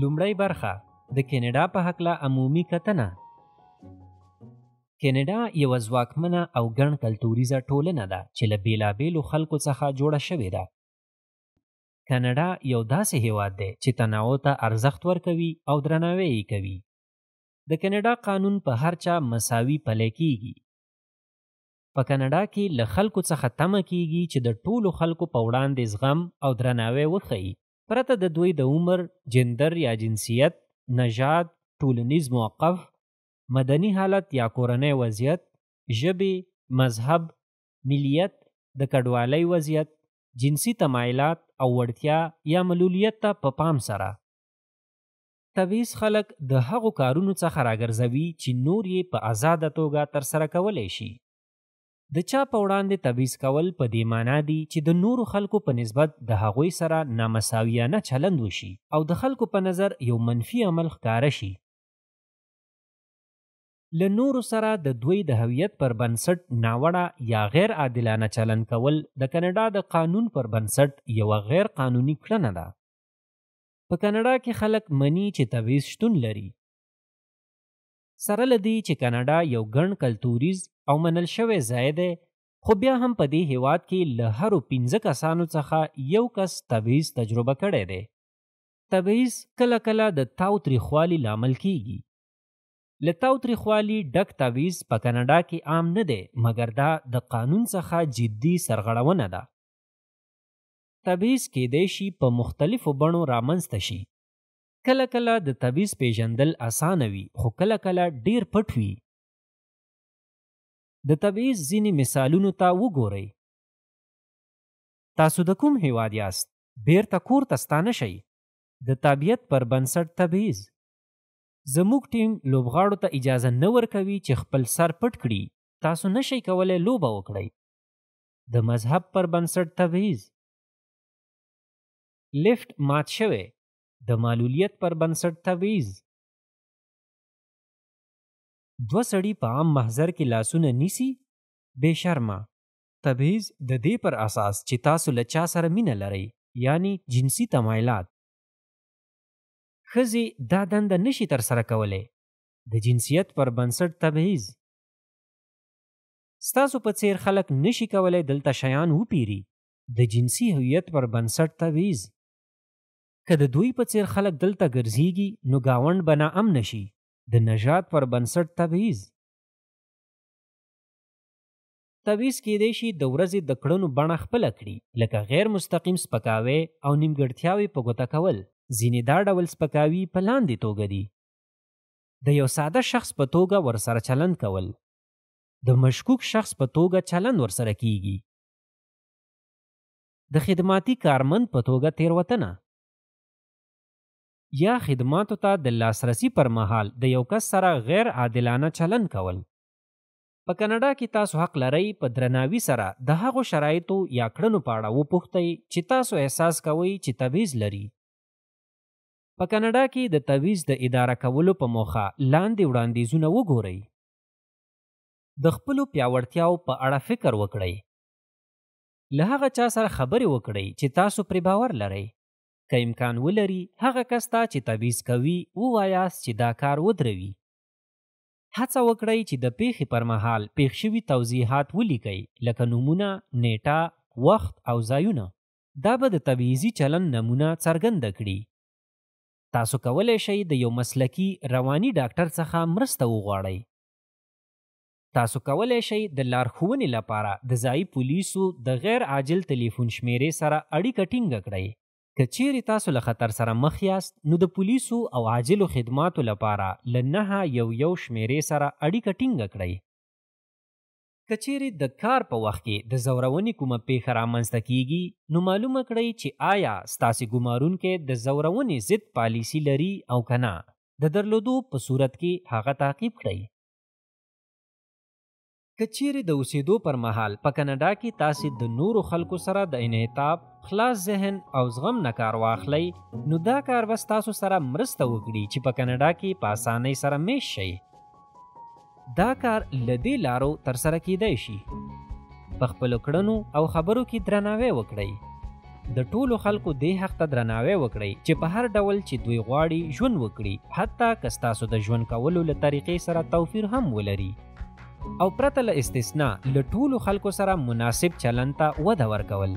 لومړی برخه د کینیډا په حقله عمومي کتنه کینیډا یو ځواکمنه او ګڼ کلتوریزه ټولنه ده چې له بیلابیلو خلکو څخه جوړه شوې ده کاناډا یو داسې هیواد دی چې تنوع ته ارزښت ورکوي او درناوی یې کوي د کینیډا قانون په هر چا مساوي پلی کیږي په کاناډا کې له خلکو څخه تمه کیږي چې د ټولو خلکو په وړاندې زغم او درناوی وښيي پرته د دوی د عمر، جندر یا جنسیت، نژاد، ټولنیز موقف، مدني حالت یا کورنۍ وضعیت، ژبې، مذهب، ملیت، د کډوالۍ وضعیت، جنسي تمایلات او وړتیا یا ملولیت ته په پام سره. تبعیض خلک د هغو کارونو څخه راګرځوي چې نور یې په آزاده توګه ترسره کولی شي. د چا په وړاندې تبعیض کول په دې معنا دي چې د نورو خلکو په نسبت د هغوی سره نامساویانه چلند وشي او د خلکو په نظر یو منفي عمل ښکاره شي. له نورو سره د دوی د هویت پر بنسټ ناوړه یا غیر عادلانه چلند کول د کاناډا د قانون پر بنسټ یوه غیر قانوني کړنه ده. په کاناډا کې خلک مني چې تبعیض شتون لري سره له دې چې کاناډا یو ګڼ کلتوریز او منل شوی ځای دی خو بیا هم په دې هیواد کې له هرو پنځه کسانو څخه یو کس تبعیض تجربه کړی دی تبعیض کله کله د تاو تریخوالي لامل کیږي له تاو تریخوالي ډک تبعیض په کاناډا کې عام نه دی مګر دا د قانون څخه جدي سرغړونه ده تبعیض کېدای شي په مختلفو بڼو رامنځته شي. کله کله د تبعیض پېژندل اسانه وي، خو کله کله ډېر پټ وي. د تبعیض ځینې مثالونو ته وګورئ. تاسو د کوم هېواد یاست؟ بېرته کور ته ستانه شئ. د تابعیت پر بنسټ تبعیض. زموږ ټیم لوبغاړو ته اجازه نه ورکوي چې خپل سر پټ کړي. تاسو نه شئ کولی لوبه وکړئ. د مذهب پر بنسټ تبعیض لیفت مات شوی د معلولیت پر بنسټ تبعیض دوه سړي په عام محضر کې لاسونه نیسي بې شرمه تبعیض د دې پر اساس چې تاسو له چا سره مینه لرئ یعنی جنسي تمایلات ښځې دا دنده نشي ترسره کولی د جنسیت پر بنسټ تبعیض ستاسو په څیر خلک نشي کولای دلته شیان وپیری د جنسي هویت پر بنسټ تویز که د دوی په څیر خلک دلته ګرځیږي نو گاوند به ناامن شي د نژاد پر بنسټ تویز تویز کېدای شي د ورځې د کړنو بڼه خپله کړي لکه غیر مستقیم سپکاوی او نیمګړتیاوې په ګوته کول ځینې دا ډول سپکاوي په لاندې توګه دي د یو ساده شخص په توګه ورسره چلند کول د مشکوک شخص په توګه چلند ورسره کېږي. د خدماتي کارمند په توګه تېروتنه یا خدماتو ته د لاسرسي پر مهال د یو کس سره غیر عادلانه چلند کول. په کاناډا کې تاسو حق لرئ په درناوي سره د هغو شرایطو یا کړنو په اړه وپوښتئ چې تاسو احساس کوئ چې تبعیض لري. په کاناډا کې د تبعیض د اداره کولو په موخه لاندې وړاندیزونه وګورئ. د خپلو پیاوړتیاو په اړه فکر وکړئ. له هغه چا سره خبرې وکړئ چې تاسو پرې باور لرئ. که امکان ولري، هغه کس ته چې تبعیض کوي ووایاست چې دا کار ودروي. هڅه وکړئ چې د پېښې پر مهال پېښ شوي توضیحات ولیکئ، لکه نومونه، نېټه، وخت او ځایونه. دا به د تبعیضي چلند نمونه څرګنده کړي. تاسو کولی شئ د یو مسلکي رواني ډاکټر څخه مرسته وغواړئ. تاسو کولی شئ د لارښوونې لپاره د ځايي پولیسو د غیر عاجل تلیفون شمېرې سره اړیکه ټینګه کړئ. که چیرې تاسو له خطر سره مخ یاست، نو د پولیسو او عاجلو خدماتو لپاره له نهه یو یو شمېرې سره اړیکه ټینګه کړئ. که چیرې د کار په وخت کې د ځورونې کومه پیښه رامنځته کیږي نو معلومه کړئ چې آیا ستاسې ګمارونکی د ځورونې ضد پالیسی لري او که نه د درلودو په صورت کې هغه تعقیب کړئ که چیرې د اوسېدو پر مهال په کاناډا کې تاسې د نورو خلکو سره د انعطاف خلاص ذهن او زغم نه کار واخلئ نو دا کار به ستاسو سره مرسته وکړي چې په کاناډا کې په اسانۍ سره میش شئ دا کار له دې لارو ترسره کیدای شي په خپلو کړنو او خبرو کې درناوی وکړئ د ټولو خلکو دې حق ته درناوی وکړئ چې په هر ډول چې دوی غواړي ژوند وکړي حتی که ستاسو د ژوند کولو له طریقې سره توفیر هم ولري او پرته له استثنا له ټولو خلکو سره مناسب چلن ته وده ورکول